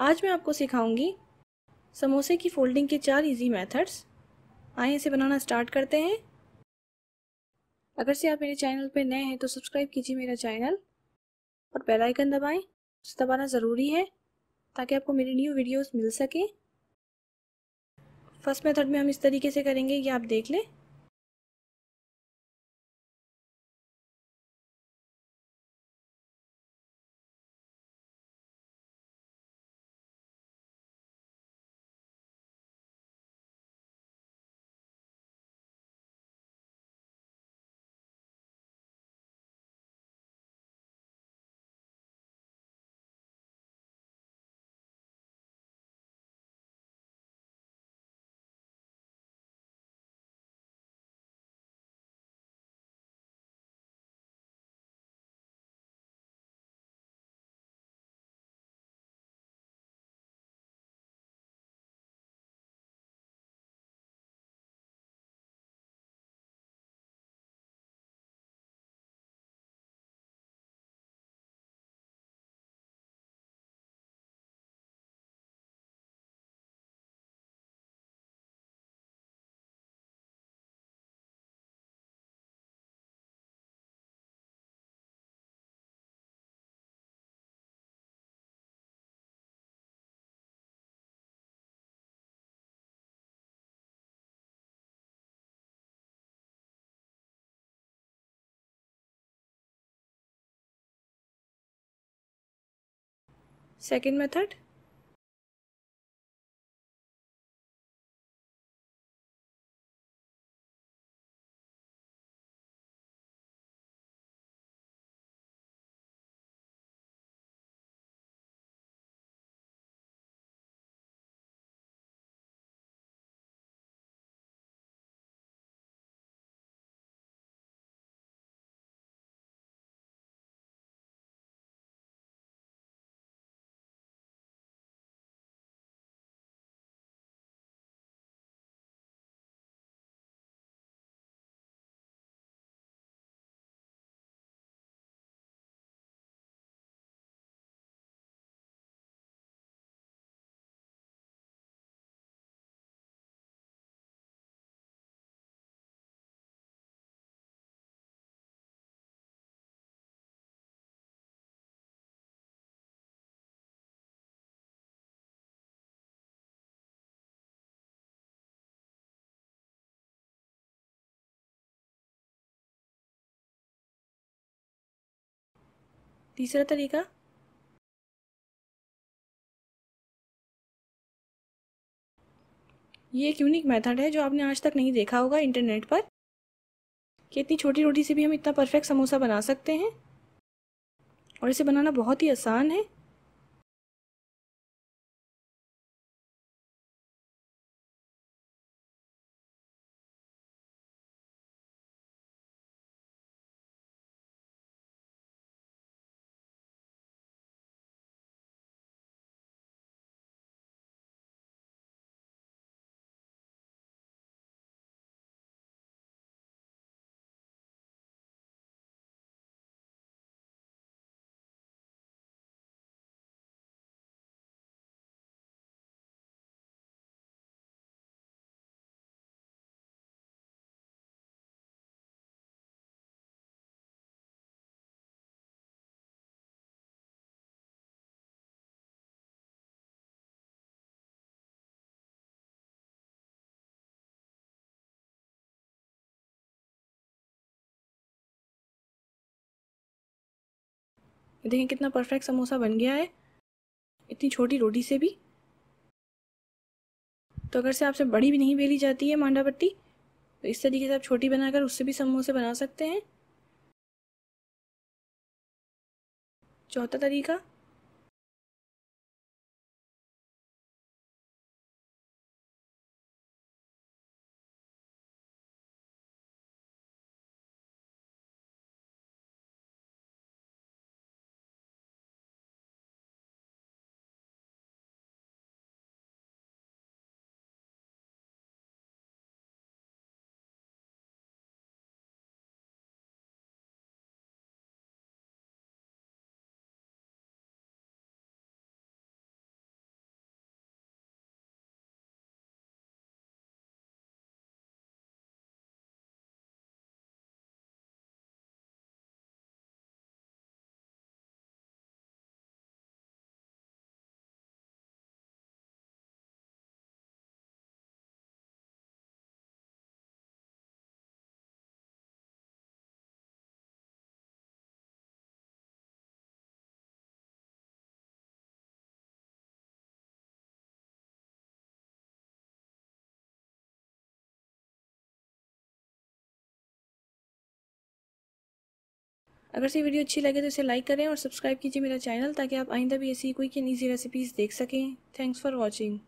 आज मैं आपको सिखाऊँगी समोसे की फोल्डिंग के चार इजी मेथड्स आइए इसे बनाना स्टार्ट करते हैं। अगर से आप मेरे चैनल पर नए हैं तो सब्सक्राइब कीजिए मेरा चैनल और बेल आइकन दबाएँ। उसे दबाना ज़रूरी है, ताकि आपको मेरी न्यू वीडियोस मिल सके। फ़र्स्ट मेथड में हम इस तरीके से करेंगे ये आप देख लें। सेकेंड मेथड तीसरा तरीका? ये एक यूनिक मेथड है जो आपने आज तक नहीं देखा होगा इंटरनेट पर। कि इतनी छोटी रोटी से भी हम इतना परफेक्ट समोसा बना सकते हैं। और इसे बनाना बहुत ही आसान है। देखें कितना परफेक्ट समोसा बन गया है। इतनी छोटी रोटी से भी। तो अगर से आपसे बड़ी भी नहीं बेली जाती है मांडा पट्टी तो इस तरीके से आप छोटी बनाकर उससे भी समोसे बना सकते हैं। चौथा तरीका अगर से वीडियो अच्छी लगे तो इसे लाइक करें और सब्सक्राइब कीजिए मेरा चैनल ताकि आप आइंदा भी ऐसी क्विक एंड ईजी रेसिपीज़ देख सकें। Thanks for watching